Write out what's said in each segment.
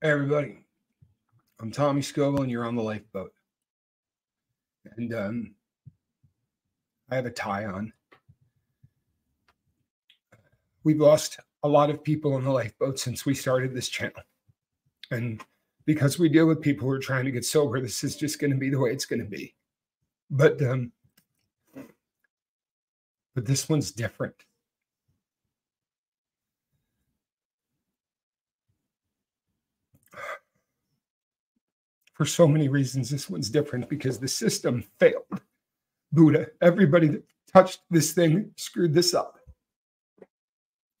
Hey, everybody. I'm Tommy Scoville, and you're on the lifeboat. And um, I have a tie on. We've lost a lot of people on the lifeboat since we started this channel. And because we deal with people who are trying to get sober, this is just going to be the way it's going to be. But um, but this one's different. For so many reasons, this one's different because the system failed. Buddha, everybody that touched this thing screwed this up.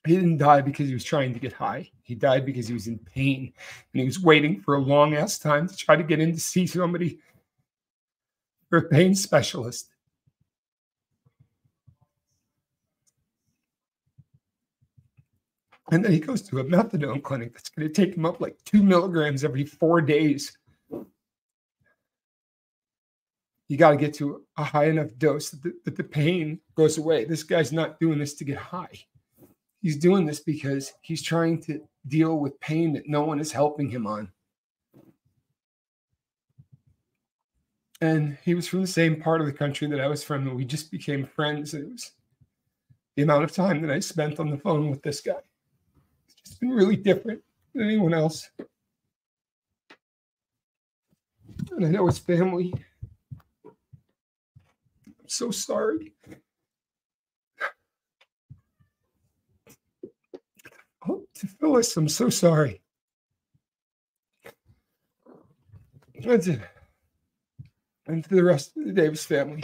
He didn't die because he was trying to get high. He died because he was in pain and he was waiting for a long ass time to try to get in to see somebody or a pain specialist. And then he goes to a methadone clinic that's going to take him up like two milligrams every four days. You got to get to a high enough dose that the, that the pain goes away. This guy's not doing this to get high. He's doing this because he's trying to deal with pain that no one is helping him on. And he was from the same part of the country that I was from, and we just became friends. It was the amount of time that I spent on the phone with this guy. It's been really different than anyone else. And I know his family. So sorry. Oh, to Phyllis, I'm so sorry. That's it. And to the rest of the Davis family.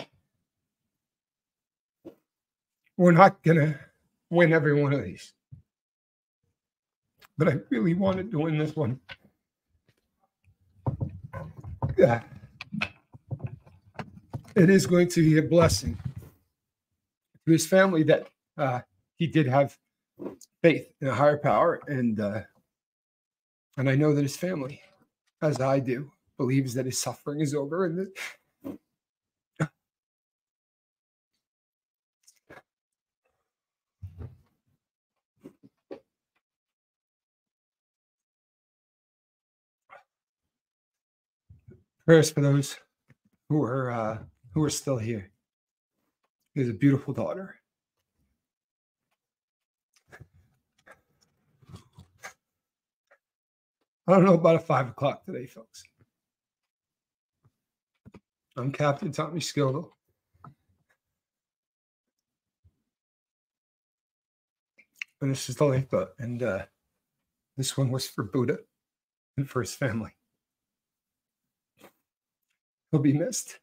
We're not going to win every one of these but I really wanted to win this one. Yeah. It is going to be a blessing to his family that uh, he did have faith in a higher power, and uh, and I know that his family, as I do, believes that his suffering is over and that Prayers for those who are uh, who are still here. He has a beautiful daughter. I don't know about a five o'clock today, folks. I'm Captain Tommy Scoville. And this is the lifeboat. And uh, this one was for Buddha and for his family He'll be missed.